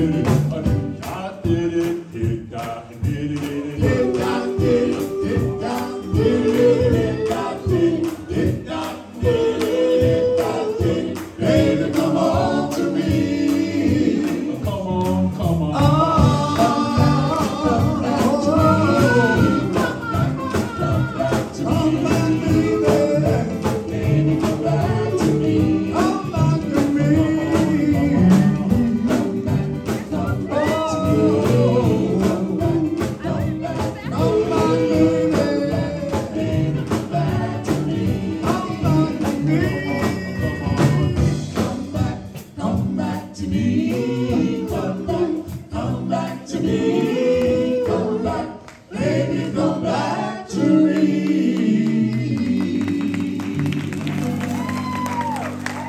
you.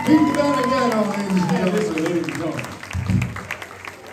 Keep it down again, ladies and gentlemen.